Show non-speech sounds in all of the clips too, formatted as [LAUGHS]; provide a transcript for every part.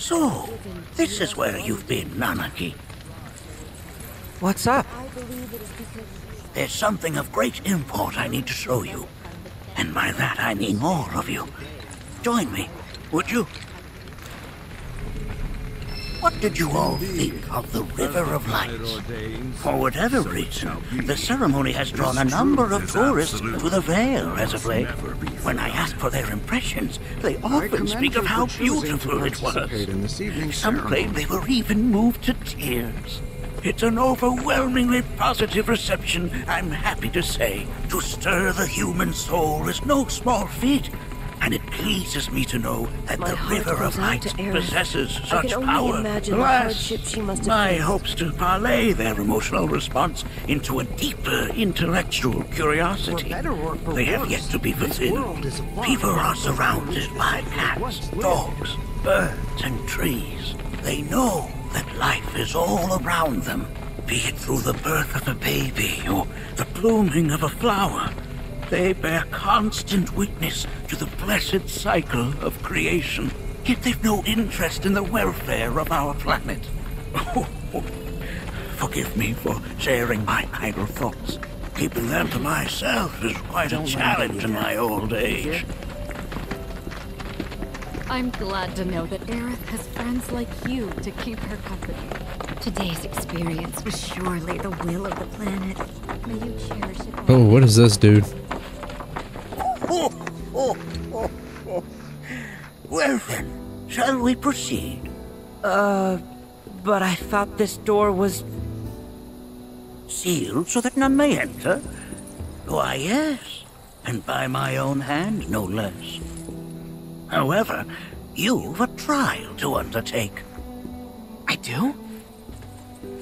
So, this is where you've been, Nanaki. What's up? There's something of great import I need to show you. And by that I mean all of you. Join me, would you? What did you all think of the River of Lights? For whatever reason, the ceremony has drawn a number of tourists to the Vale as of late. When I ask for their impressions, they often speak of how beautiful it was. Some claim they were even moved to tears. It's an overwhelmingly positive reception, I'm happy to say. To stir the human soul is no small feat, and it pleases me to know that My the River of Light possesses such can only power. imagine Alas, hardship she must have my faced. hopes to parlay their emotional response into a deeper intellectual curiosity. They have yet to be fulfilled. People are surrounded by cats, dogs, birds, and trees. They know that life is all around them, be it through the birth of a baby or the blooming of a flower. They bear constant witness to the blessed cycle of creation. Yet they've no interest in the welfare of our planet. Oh, forgive me for sharing my idle thoughts. Keeping them to myself is quite a challenge in my old age. I'm glad to know that Aerith has friends like you to keep her company. Today's experience was surely the will of the planet. May you cherish it. Oh, what is this, dude? Well then, shall we proceed? Uh, but I thought this door was. Sealed so that none may enter? Why, yes, and by my own hand, no less. However, you've a trial to undertake. I do?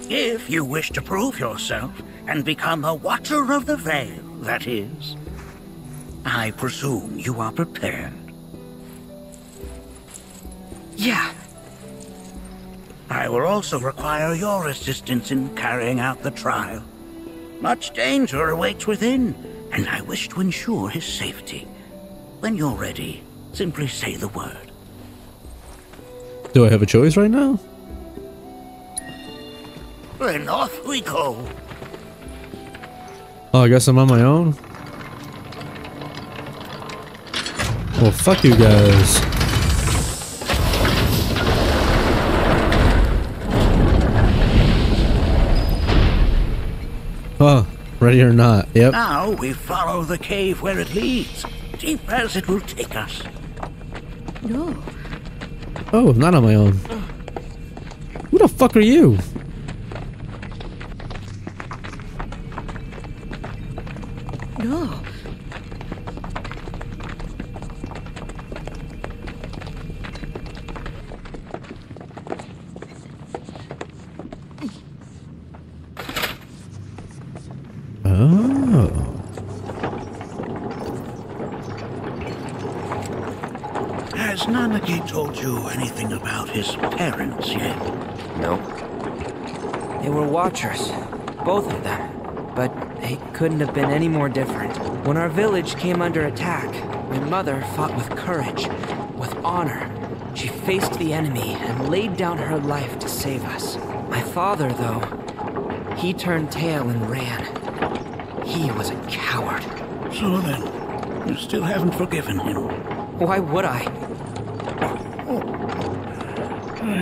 If you wish to prove yourself and become a Watcher of the Vale, that is. I presume you are prepared. Yeah. I will also require your assistance in carrying out the trial. Much danger awaits within, and I wish to ensure his safety. When you're ready, simply say the word. Do I have a choice right now? Then off we go. Oh, I guess I'm on my own. Well, fuck you guys. Ready or not? Yep. Now we follow the cave where it leads, deep as it will take us. No. Oh, I'm not on my own. Who the fuck are you? No. Has Nanaki told you anything about his parents yet? No. They were watchers. Both of them. But they couldn't have been any more different. When our village came under attack, my mother fought with courage, with honor. She faced the enemy and laid down her life to save us. My father, though, he turned tail and ran. He was a coward. So then, you still haven't forgiven him. Why would I?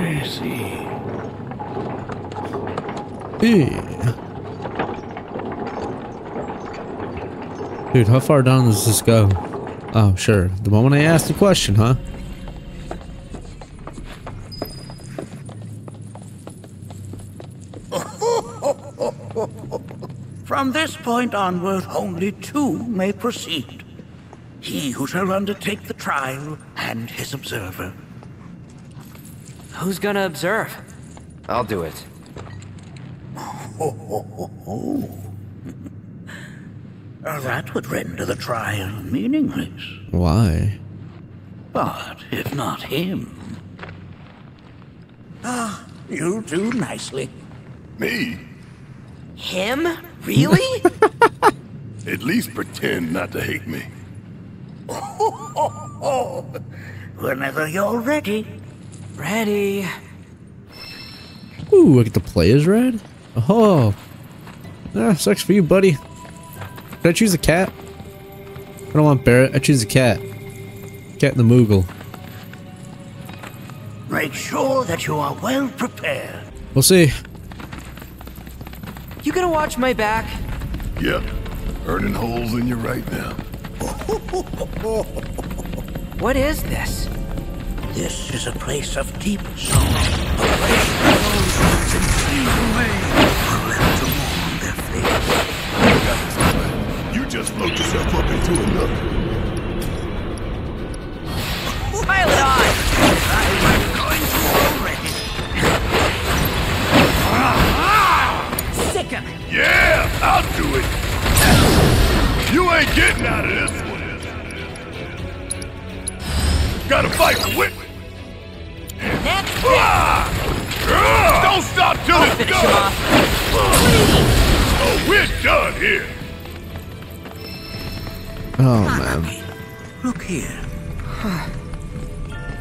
I see. Hey. Dude, how far down does this go? Oh, sure. The moment I asked the question, huh? [LAUGHS] From this point onward, only two may proceed. He who shall undertake the trial and his observer. Who's gonna observe? I'll do it. Now [LAUGHS] that would render the trial meaningless. Why? But if not him. Ah, you do nicely. Me? Him? Really? [LAUGHS] At least pretend not to hate me. [LAUGHS] Whenever you're ready. Ready. Ooh, I get to play as Red? Oh. Ah, sucks for you, buddy. Can I choose a cat? I don't want Barret. I choose a cat. Cat in the Moogle. Make sure that you are well prepared. We'll see. You gonna watch my back? Yep. Burning holes in you right now. [LAUGHS] What is this? This is a place of deep sorrow. A place where those who have been clean away are left to mourn their fate. You just float yourself up into a nook.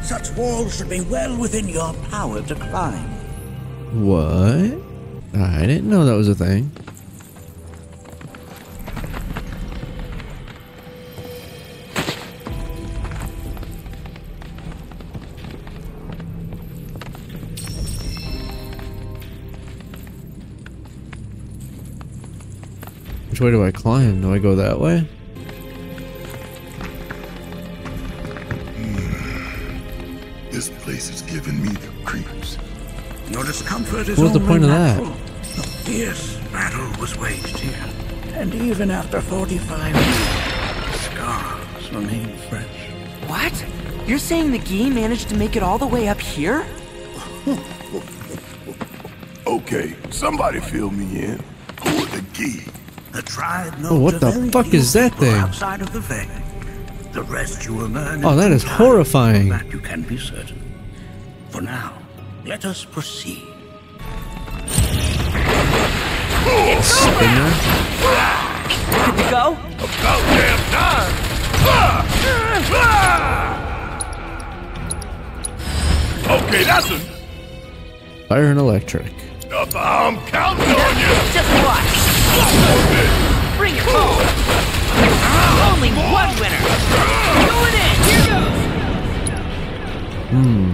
Such walls should be well within your power to climb. What? I didn't know that was a thing. Which way do I climb? Do I go that way? This place is giving me the creeps. Your discomfort is What was the only point of that? natural. A fierce battle was waged here. And even after 45 years, scars remain fresh. What? You're saying the Gi managed to make it all the way up here? [LAUGHS] Okay, somebody fill me in. Who are the Gi? The tribe knows Oh, what the fuck is that thing? Outside of the veil. The rest you will learn. Oh, in that due is time. horrifying. That you can be certain. For now, let us proceed. Spinner? Good to go? About damn time! Okay, that's a... Fire and electric. I'm counting on you! Just watch. Bring it home. Only one winner. Going in. Here goes. Hmm.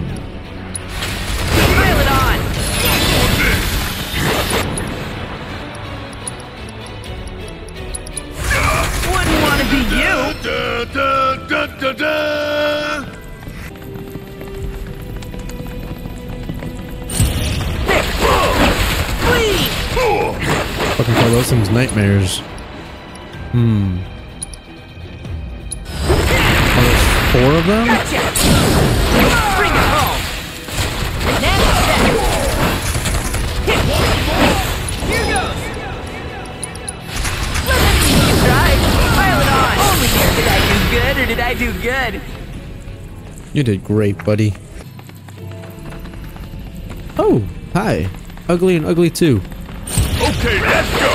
Four of them? Gotcha. Bring it home. That's that. Hit. Here goes. Let me see you try. Pile it on. Only here did I do good, or did I do good? You did great, buddy. Oh, hi. Ugly and ugly too. okay, let's go!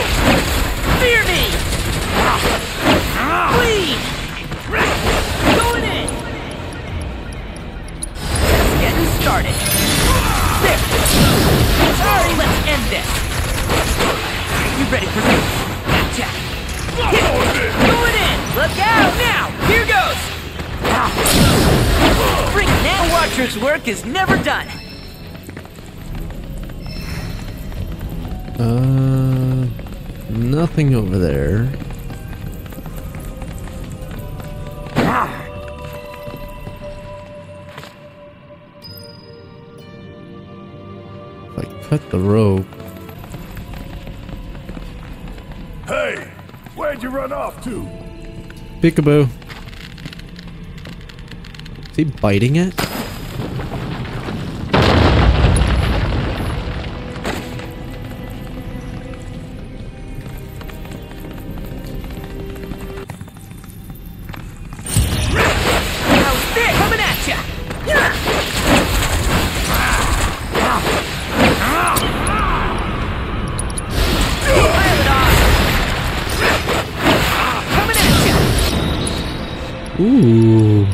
Now. Work is never done. Uh, nothing over there. If I cut the rope, Hey, where'd you run off to? peekaboo. Is he biting it? Ooh.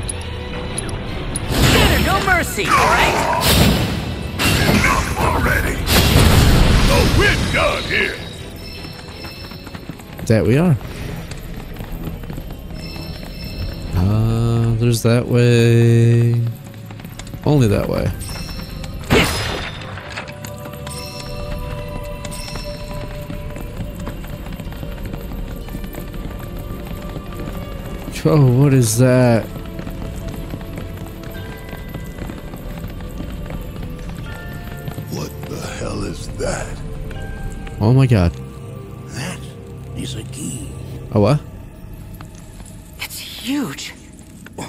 Consider no mercy, alright? Enough already. The wind god here. That we are. Uh, there's that way. Only that way. Oh, what is that? What the hell is that? Oh my god. That is a Gi. Oh what? It's huge. [LAUGHS]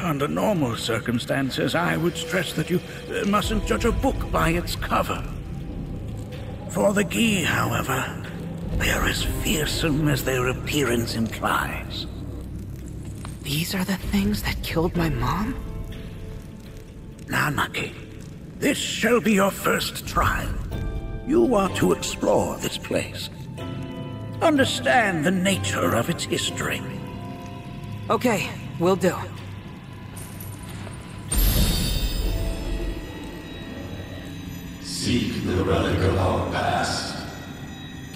Under normal circumstances, I would stress that you uh, mustn't judge a book by its cover. For the Gi, however, they are as fearsome as their appearance implies. These are the things that killed my mom? Nanaki, this shall be your first trial. You are to explore this place. Understand the nature of its history. Okay, will do. Seek the relic of our past.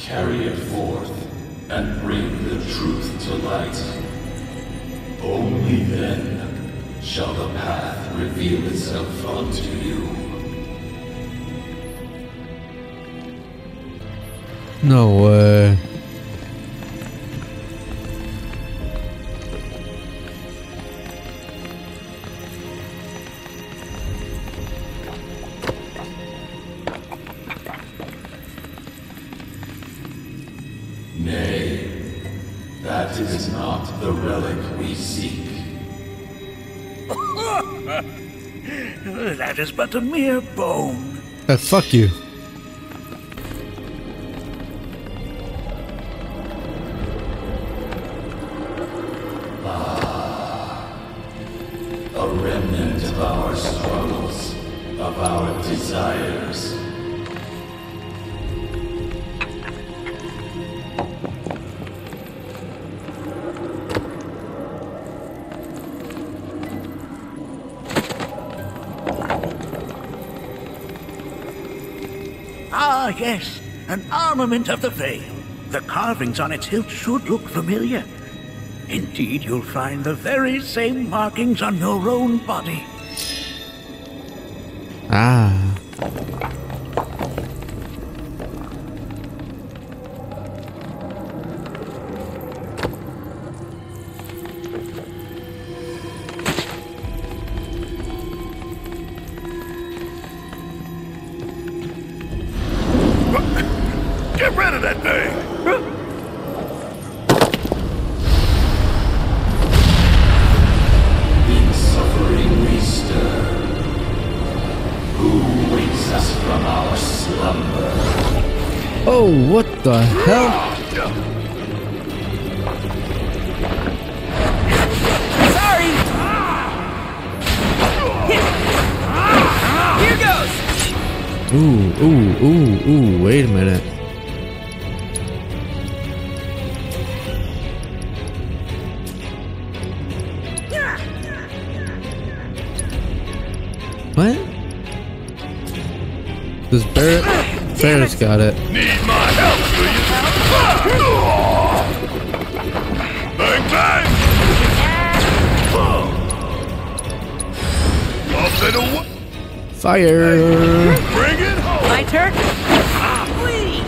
Carry it forth and bring the truth to light. Only then shall the path reveal itself unto you. No way. Is but a mere bone. Uh, fuck you. A remnant of our struggles, of our desires. Ah, yes, an armament of the Vale. The carvings on its hilt should look familiar. Indeed, you'll find the very same markings on your own body. Ah. Get rid of that thing! In suffering we stir. Who wakes us from our slumber? Oh, what the hell? Sorry! Here goes! Ooh, ooh, ooh, ooh, wait a minute. Barret? Barret's got it. Need my help, do you? Bang, bang! Up and away! Fire! Bring it home! My turn? Please!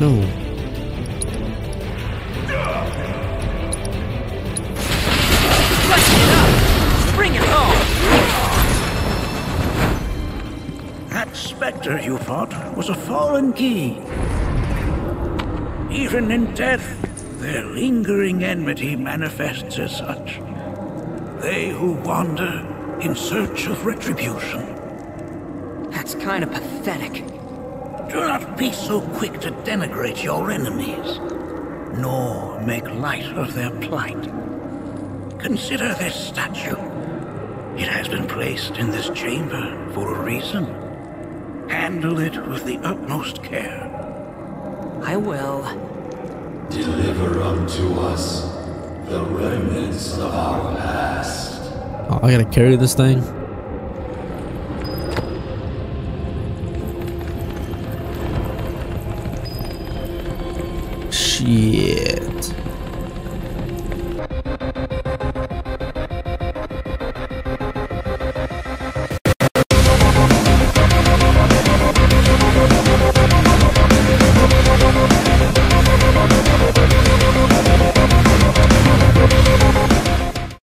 No. That specter you fought was a fallen Gi. Even in death, their lingering enmity manifests as such. They who wander in search of retribution. That's kind of pathetic. Do not be so quick to denigrate your enemies, nor make light of their plight. Consider this statue. It has been placed in this chamber for a reason. Handle it with the utmost care. I will. Deliver unto us the remnants of our past. Oh, I gotta carry this thing? Shit.